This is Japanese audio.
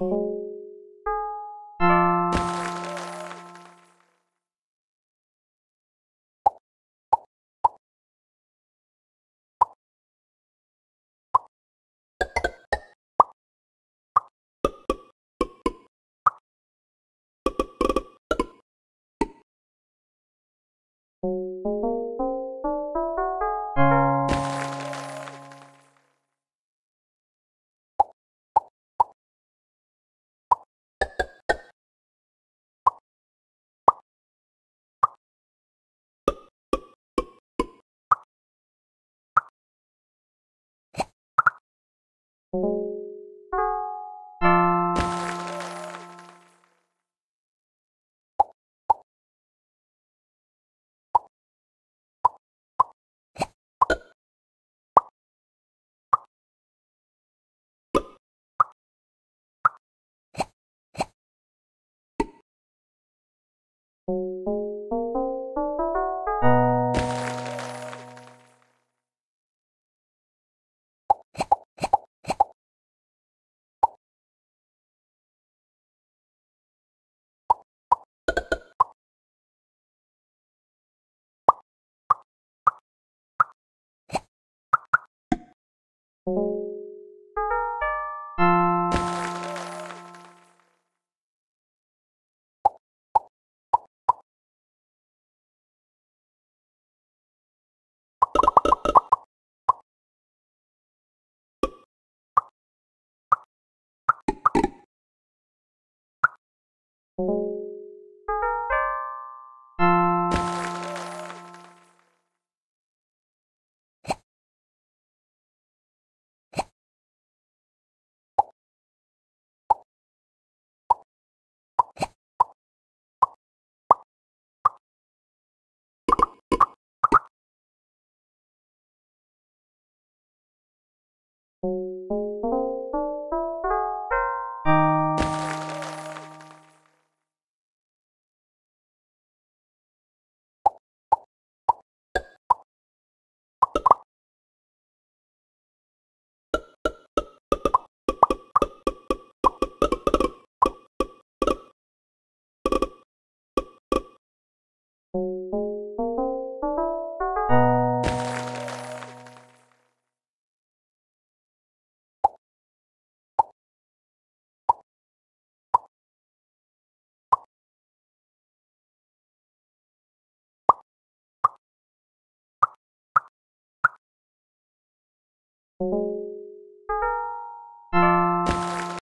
you you you